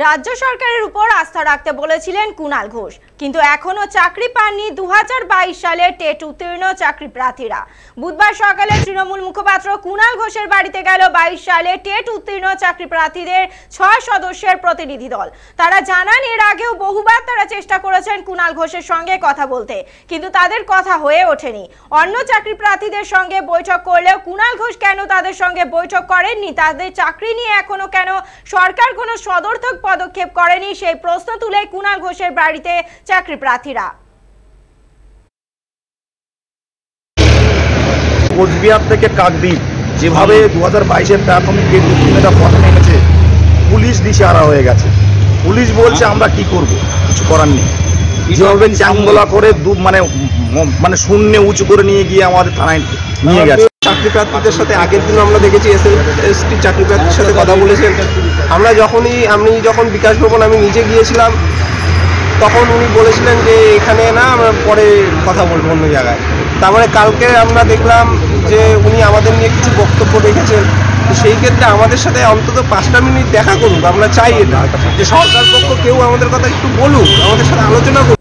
রাজ্য সরকারের উপর আস্থা রাখতে বলেছিলেন কুণাল ঘোষ। কিন্তু এখনও চাকরি পাননি দু হাজার বাইশ সালে টেট উত্তীর্ণ চাকরি প্রার্থীরা। বুধবার সকালে তৃণমূল মুখপাত্র কুণাল ঘোষের বাড়িতে গেল বাইশ সালে টেট উত্তীর্ণ চাকরি প্রার্থীদের ছয় সদস্যের প্রতিনিধি দল। তারা জানান, এর আগেও বহুবার তারা চেষ্টা করেছেন কুণাল ঘোষের সঙ্গে কথা বলতে, কিন্তু তাদের কথা হয়ে ওঠেনি। অন্য চাকরি প্রার্থীদের সঙ্গে বৈঠক করলেও কুণাল ঘোষ কেন তাদের সঙ্গে বৈঠক করেননি? তাদের চাকরি নিয়ে এখনও কেন সরকার কোনো সদর্থক পদক্ষেপ করেনি সেই প্রশ্ন তুলে কুণাল ঘোষের বাড়িতে চাকরি প্রার্থীরা। কোচবিহার থেকে কাকদ্বীপ, যেভাবে দু হাজার বাইশের প্রাথমিক উত্তীর্ণতা পথে নেমেছে, পুলিশ দিশেহারা হয়ে গেছে। পুলিশ বলছে, আমরা কি করব? কিছু করার নেই। যেভাবে চাঙ্গলা করে মানে মানে শূন্য উঁচু করে নিয়ে গিয়ে আমাদের থানায় নিয়ে গেছে। চাকরি প্রার্থীদের সাথে আগের দিন আমরা দেখেছি এস এসটি চাকরি প্রার্থীর সাথে কথা বলেছেন। আমরা যখনই, আমি যখন বিকাশ ভবন, আমি নিজে গিয়েছিলাম, তখন উনি বলেছিলেন যে এখানে না, আমরা পরে কথা বলব অন্য জায়গায়। তারপরে কালকে আমরা দেখলাম যে উনি আমাদের নিয়ে কিছু বক্তব্য রেখেছেন। তো সেই ক্ষেত্রে আমাদের সাথে অন্তত পাঁচটা মিনিট দেখা করুক, আমরা চাই এটা। যে সরকার পক্ষ কেউ আমাদের কথা একটু বলুক, আমাদের সাথে আলোচনা করুক।